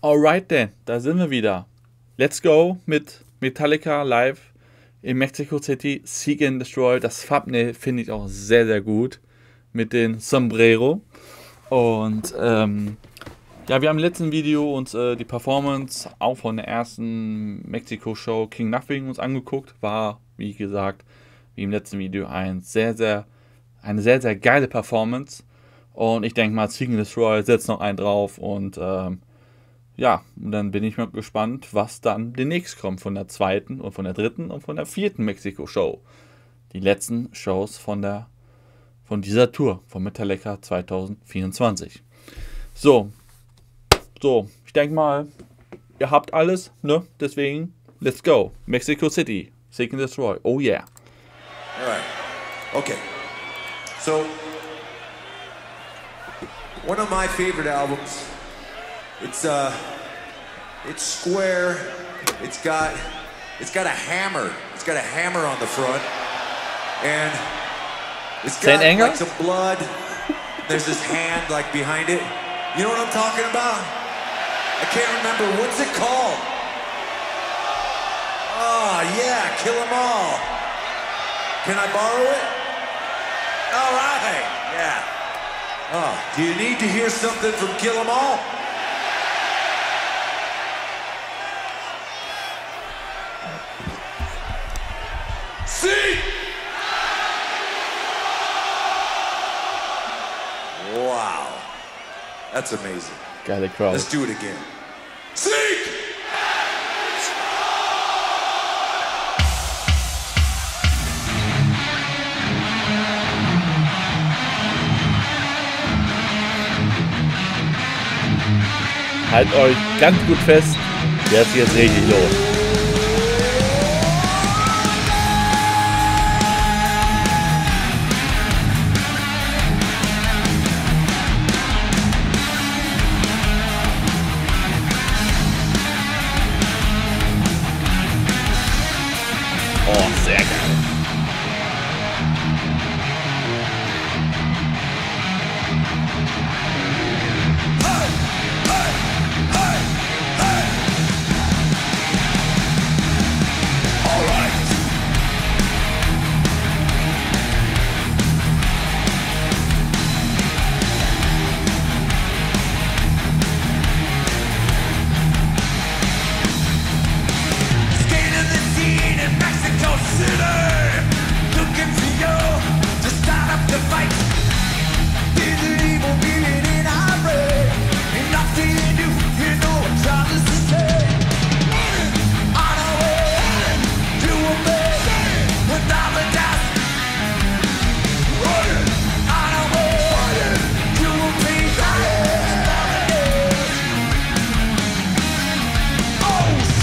Alright then, da sind wir wieder. Let's go mit Metallica live in Mexico City, Seek and Destroy. Das Thumbnail finde ich auch sehr, sehr gut mit dem Sombrero. Und ähm, ja, wir haben im letzten Video uns äh, die Performance auch von der ersten Mexiko-Show King Nothing uns angeguckt. War, wie gesagt, wie im letzten Video ein sehr, sehr, eine sehr, sehr geile Performance. Und ich denke mal, Seek and Destroy setzt noch einen drauf und ähm, ja, und dann bin ich mal gespannt, was dann demnächst kommt von der zweiten und von der dritten und von der vierten Mexiko-Show. Die letzten Shows von der von dieser Tour von Metallica 2024. So, so, ich denke mal, ihr habt alles, ne? Deswegen, let's go. Mexico City, Seek and Destroy. Oh yeah. All right. Okay. So, one of my favorite albums. It's uh, it's square. It's got, it's got a hammer. It's got a hammer on the front, and it's got Saint like some blood. There's this hand like behind it. You know what I'm talking about? I can't remember. What's it called? Oh yeah, kill 'em all. Can I borrow it? All right. Yeah. Oh, do you need to hear something from Kill 'Em All? That's amazing. Geile Crowd. Let's do it again. Seek! Halt euch ganz gut fest. Jetzt geht's richtig los.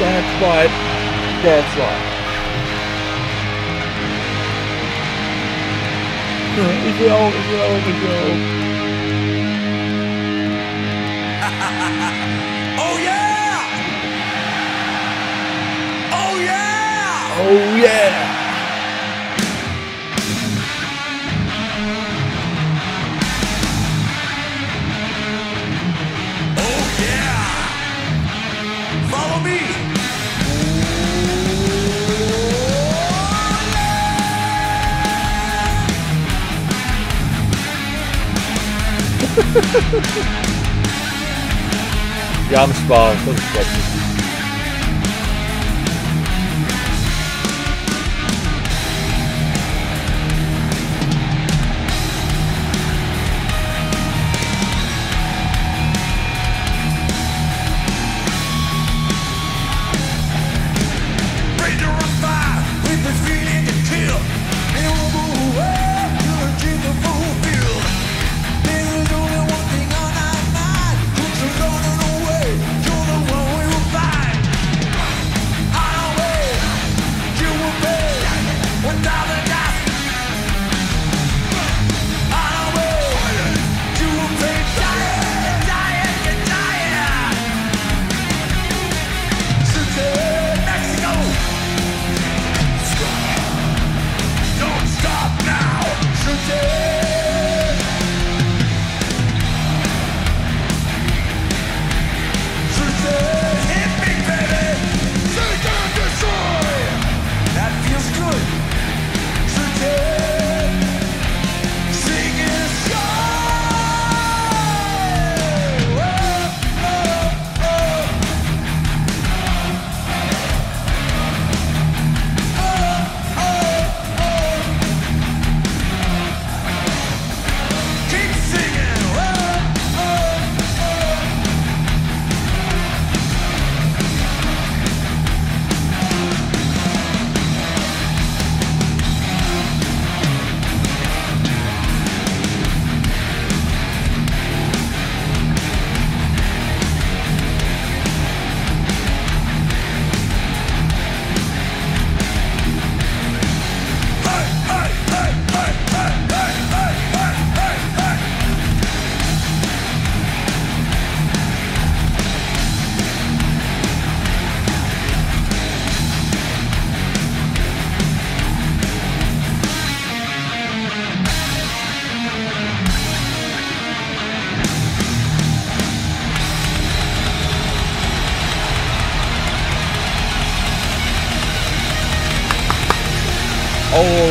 That's what. That's what. Leave me alone, leave oh yeah! Oh yeah! Oh yeah! Wir haben Spaß, das ist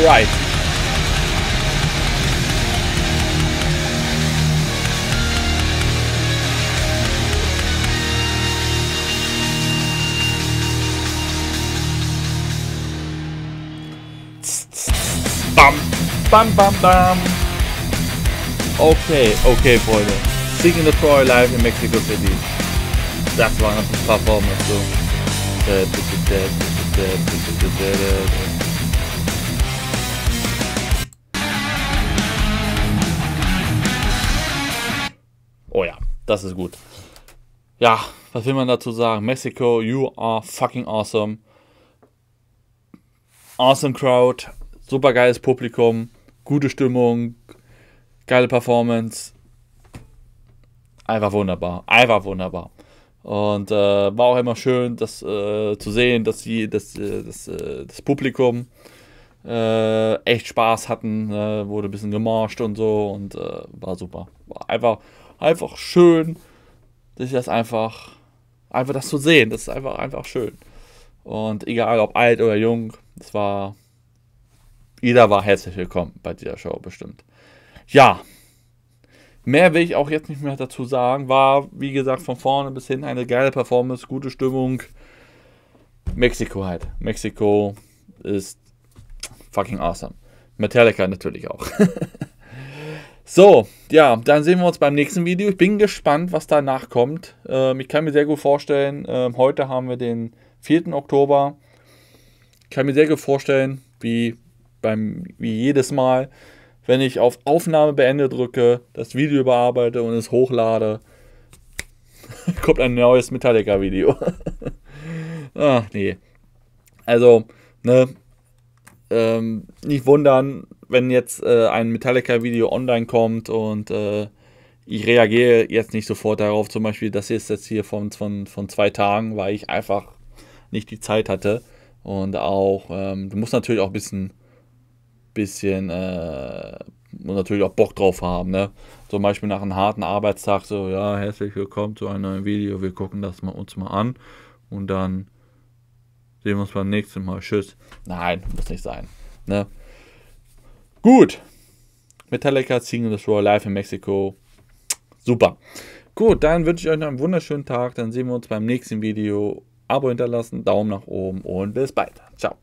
Alright. Bam, bam, bam, bam. Okay, okay, Freunde. Seeking the Troy live in Mexico City. Das war eine Performance so. Äh, das ist gut. Ja, was will man dazu sagen? Mexico, you are fucking awesome. Awesome Crowd, super geiles Publikum, gute Stimmung, geile Performance. Einfach wunderbar, einfach wunderbar. Und äh, war auch immer schön, das äh, zu sehen, dass sie, dass, äh, das, äh, das Publikum äh, echt Spaß hatten, äh, wurde ein bisschen gemarscht und so und äh, war super. War einfach, einfach schön, sich das einfach, einfach das zu sehen. Das ist einfach, einfach schön. Und egal ob alt oder jung, das war, jeder war herzlich willkommen bei dieser Show bestimmt. Ja, mehr will ich auch jetzt nicht mehr dazu sagen. War, wie gesagt, von vorne bis hin eine geile Performance, gute Stimmung. Mexiko halt. Mexiko ist fucking awesome. Metallica natürlich auch. so, ja, dann sehen wir uns beim nächsten Video. Ich bin gespannt, was danach kommt. Ähm, ich kann mir sehr gut vorstellen, ähm, heute haben wir den 4. Oktober. Ich kann mir sehr gut vorstellen, wie beim wie jedes Mal, wenn ich auf Aufnahme beende drücke, das Video überarbeite und es hochlade, kommt ein neues Metallica-Video. Ach, nee. Also, ne, ähm, nicht wundern, wenn jetzt äh, ein Metallica-Video online kommt und äh, ich reagiere jetzt nicht sofort darauf. Zum Beispiel, das ist jetzt hier von, von, von zwei Tagen, weil ich einfach nicht die Zeit hatte. Und auch, ähm, du musst natürlich auch ein bisschen, bisschen, äh, natürlich auch Bock drauf haben, ne? Zum Beispiel nach einem harten Arbeitstag so, ja, herzlich willkommen zu einem neuen Video, wir gucken das mal uns mal an und dann sehen wir uns beim nächsten Mal. Tschüss. Nein, muss nicht sein, ne? Gut. Metallica Sing the Royal Live in Mexiko. Super. Gut, dann wünsche ich euch noch einen wunderschönen Tag. Dann sehen wir uns beim nächsten Video. Abo hinterlassen, Daumen nach oben und bis bald. Ciao.